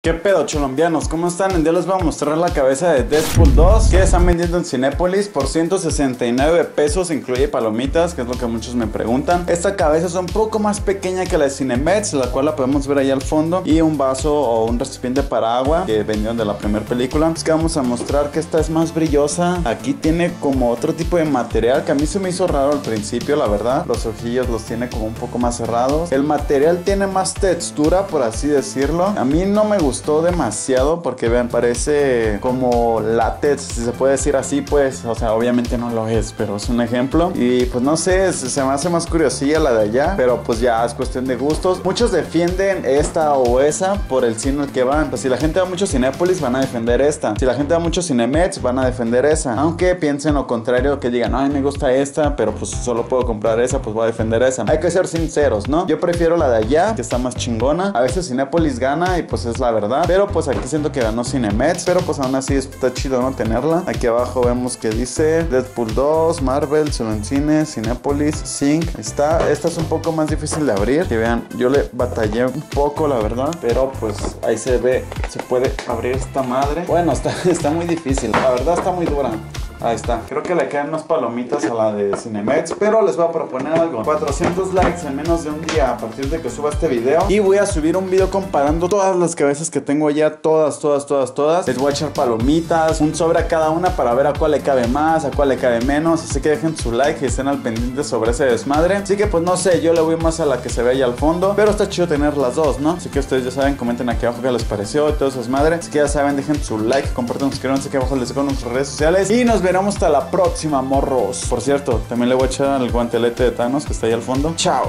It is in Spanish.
¿Qué pedo, cholombianos? ¿Cómo están? En día les voy a mostrar la cabeza de Deadpool 2 que están vendiendo en Cinépolis por 169 pesos, incluye palomitas, que es lo que muchos me preguntan. Esta cabeza es un poco más pequeña que la de Cinemets, la cual la podemos ver ahí al fondo, y un vaso o un recipiente para agua que vendieron de la primera película. Es que vamos a mostrar que esta es más brillosa. Aquí tiene como otro tipo de material que a mí se me hizo raro al principio, la verdad. Los ojillos los tiene como un poco más cerrados. El material tiene más textura, por así decirlo. A mí no me gusta gustó demasiado porque vean, parece como látex, si se puede decir así, pues, o sea, obviamente no lo es, pero es un ejemplo. Y pues no sé, se me hace más curiosilla la de allá, pero pues ya es cuestión de gustos. Muchos defienden esta o esa por el cine al que van. Pues si la gente va mucho a Cinépolis, van a defender esta. Si la gente va mucho a van a defender esa. Aunque piensen lo contrario, que digan, ay, me gusta esta, pero pues solo puedo comprar esa, pues voy a defender esa. Hay que ser sinceros, ¿no? Yo prefiero la de allá, que está más chingona. A veces Cinépolis gana y pues es la Pero pues aquí siento que ganó Cinemets. Pero pues aún así está chido no tenerla. Aquí abajo vemos que dice Deadpool 2, Marvel, solo en cine, Cinepolis, Sync. Está, esta es un poco más difícil de abrir. Que vean, yo le batallé un poco, la verdad. Pero pues ahí se ve, se puede abrir esta madre. Bueno, está, está muy difícil. La verdad está muy dura. Ahí está. Creo que le quedan unas palomitas a la de Cinemex. Pero les voy a proponer algo. 400 likes en menos de un día a partir de que suba este video. Y voy a subir un video comparando todas las cabezas que tengo ya. Todas, todas, todas, todas. Les voy a echar palomitas. Un sobre a cada una para ver a cuál le cabe más, a cuál le cabe menos. Así que dejen su like y estén al pendiente sobre ese desmadre. Así que pues no sé, yo le voy más a la que se ve ahí al fondo. Pero está chido tener las dos, ¿no? Así que ustedes ya saben, comenten aquí abajo qué les pareció y todo eso desmadre. Así que ya saben, dejen su like, compartan, suscríbanse aquí abajo les dejo nuestras redes sociales. Y nos veremos hasta la próxima, morros. Por cierto, también le voy a echar el guantelete de Thanos que está ahí al fondo. Chao.